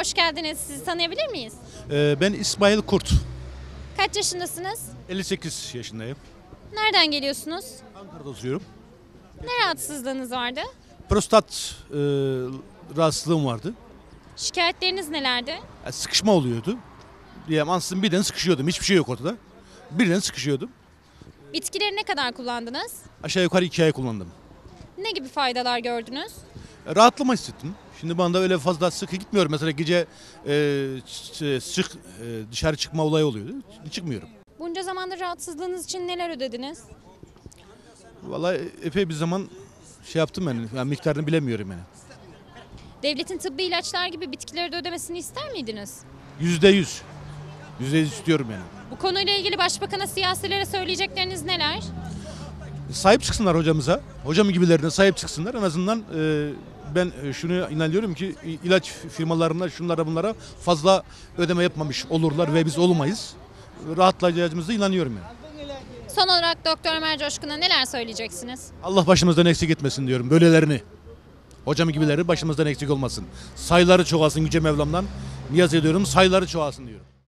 Hoş geldiniz. Sizi tanıyabilir miyiz? Ee, ben İsmail Kurt. Kaç yaşındasınız? 58 yaşındayım. Nereden geliyorsunuz? Ankara'da oturuyorum. Ne rahatsızlığınız vardı? Prostat e, rahatsızlığım vardı. Şikayetleriniz nelerdi? Yani sıkışma oluyordu. Yani ansızın birden sıkışıyordum. Hiçbir şey yok ortada. Birden sıkışıyordum. Bitkileri ne kadar kullandınız? Aşağı yukarı iki ay kullandım. Ne gibi faydalar gördünüz? E, rahatlama hissettim. Şimdi bana da öyle fazla sıkı gitmiyorum. Mesela gece e, ç- sık e, dışarı çıkma olayı. Şimdi çıkmıyorum. Bunca zamandır rahatsızlığınız için neler ödediniz? Vallahi epey bir zaman şey yaptım yani. yani miktarını bilemiyorum yani. Devletin tıbbi ilaçlar gibi bitkileri de ödemesini ister miydiniz? Yüzde yüz. Yüzde yüz istiyorum yani. Bu konuyla ilgili başbakana, siyasilere söyleyecekleriniz neler? Sahip çıksınlar hocamıza. Hocam gibilerine sahip çıksınlar. En azından e, ben e, şunu inanıyorum ki ilaç firmalarına şunlara bunlara fazla ödeme yapmamış olurlar ve biz olmayız. Rahatlayacağımıza inanıyorum yani. Son olarak Doktor Ömer Coşkun'a neler söyleyeceksiniz? Allah başımızdan eksik etmesin diyorum böylelerini. Hocam gibileri başımızdan eksik olmasın. Sayıları çoğalsın Yüce Mevlam'dan. Niyaz ediyorum sayıları çoğalsın diyorum.